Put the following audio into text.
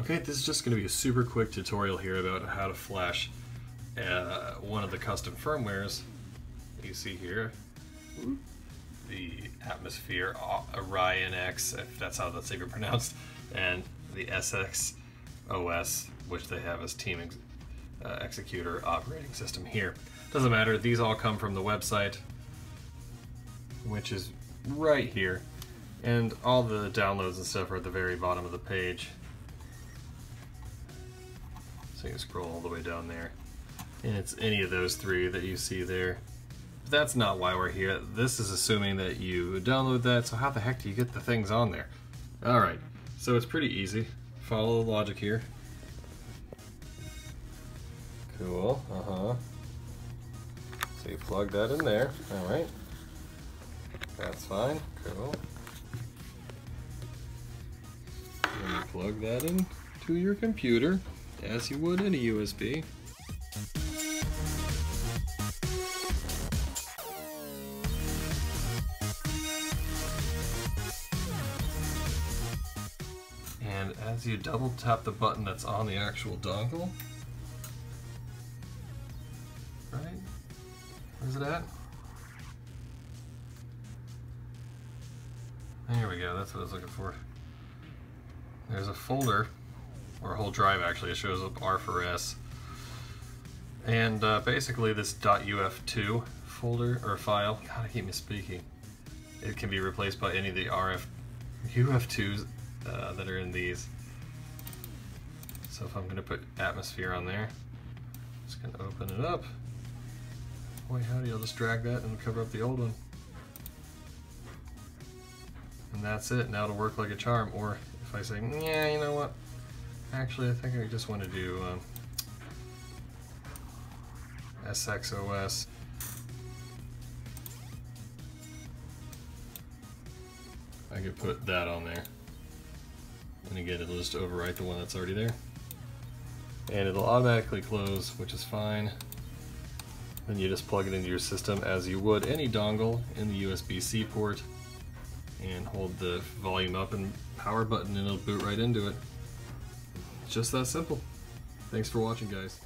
Okay, this is just going to be a super quick tutorial here about how to flash uh, one of the custom firmwares you see here. The Atmosphere ReiNX, if that's how that's even pronounced, and the SX OS, which they have as Team ex uh, Executor operating system here. Doesn't matter, these all come from the website, which is right here. And all the downloads and stuff are at the very bottom of the page. So you scroll all the way down there. And it's any of those three that you see there. But that's not why we're here. This is assuming that you download that, so how the heck do you get the things on there? Alright, so it's pretty easy. Follow the logic here. Cool, uh-huh. So you plug that in there, alright. That's fine, cool. Plug that in to your computer as you would any USB. And as you double tap the button that's on the actual dongle, right? Where's it at? There we go, that's what I was looking for. There's a folder or a whole drive actually. It shows up R4S. And uh, basically this .uf2 folder or file, God I keep misspeaking, it can be replaced by any of the RF UF2s uh, that are in these. So if I'm to put atmosphere on there, just going to open it up. Boy howdy, I'll just drag that and cover up the old one. And that's it, now it'll work like a charm. Or if I say, yeah, you know what, Actually, I think I just want to do um, SXOS. I could put that on there. And again, it'll just overwrite the one that's already there. And it'll automatically close, which is fine. Then you just plug it into your system as you would any dongle in the USB-C port and hold the volume up and power button and it'll boot right into it. It's just that simple. Thanks for watching, guys.